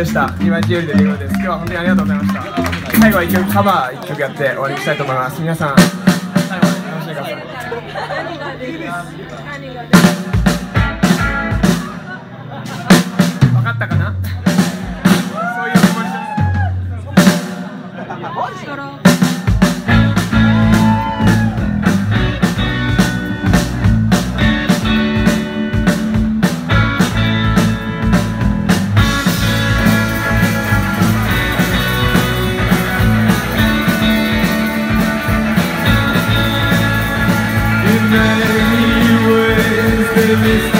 でした。今千よりでリゴです。今日は本当にありがとうございました。最後は一曲カバー一曲やって終わりにしたいと思います。皆さん。最後まで楽しんでください。分かったかな？と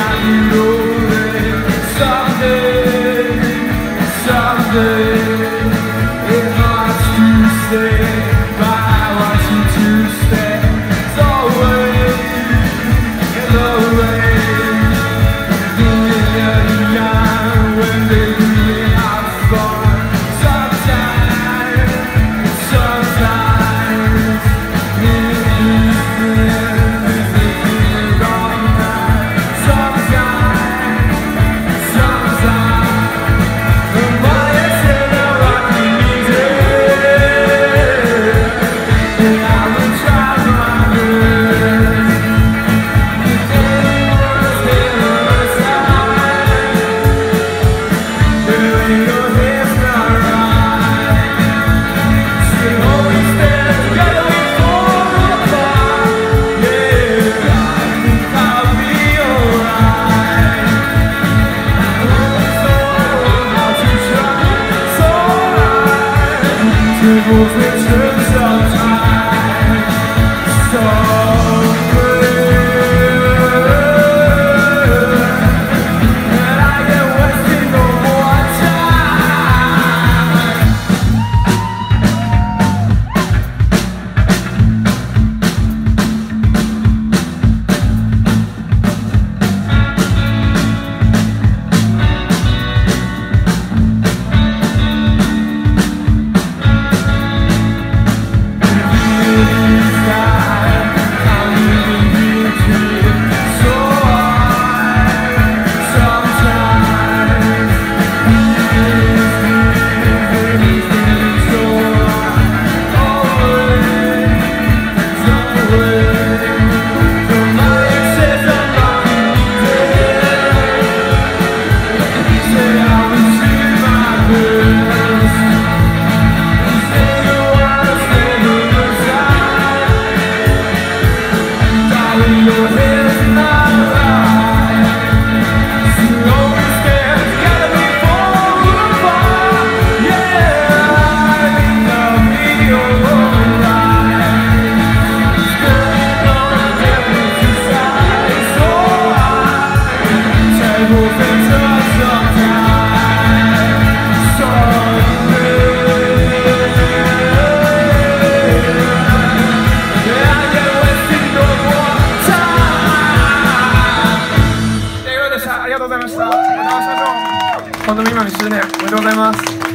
いうこましたまた。お会いしましょう本当に今の1周年おめでとうございます。